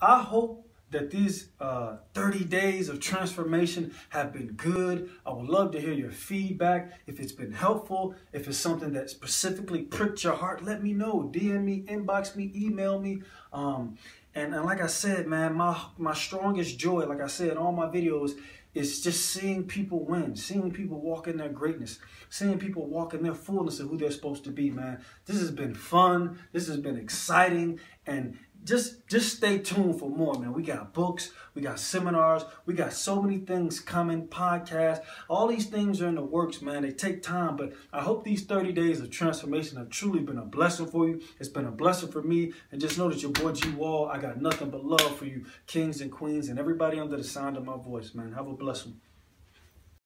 I hope that these uh, 30 days of transformation have been good. I would love to hear your feedback. If it's been helpful, if it's something that specifically pricked your heart, let me know. DM me, inbox me, email me. Um, and, and like I said, man, my, my strongest joy, like I said in all my videos, is just seeing people win, seeing people walk in their greatness, seeing people walk in their fullness of who they're supposed to be, man. This has been fun. This has been exciting. And just just stay tuned for more, man. We got books, we got seminars, we got so many things coming, podcasts. All these things are in the works, man. They take time, but I hope these 30 days of transformation have truly been a blessing for you. It's been a blessing for me. And just know that your boy G Wall, I got nothing but love for you, kings and queens, and everybody under the sound of my voice, man. Have a blessing.